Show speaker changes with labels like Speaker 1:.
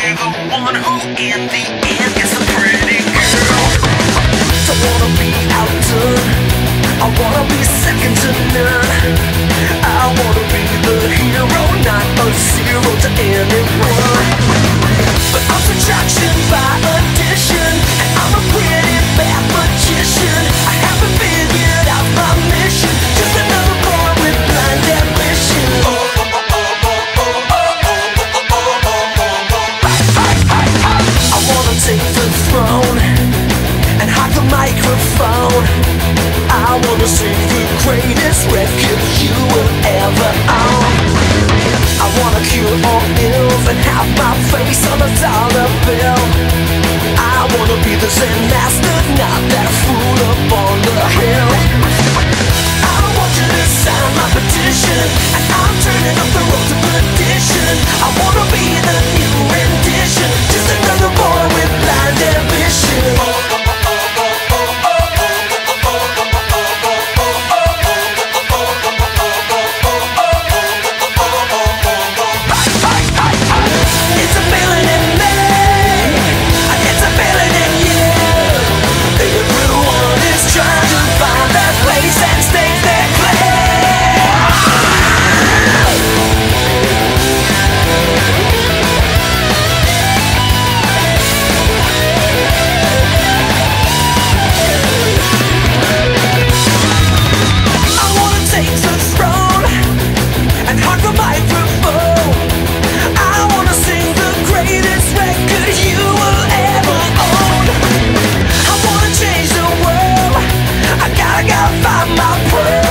Speaker 1: the one who, in the end, gets a pretty girl. Don't wanna be outdone. Sing the greatest record you will ever own. I wanna cure all ills and have my face on a dollar bill. I wanna be the Zen master, not that fool up on the hill. I want you to sign my petition, and I'm turning up the. My prayer.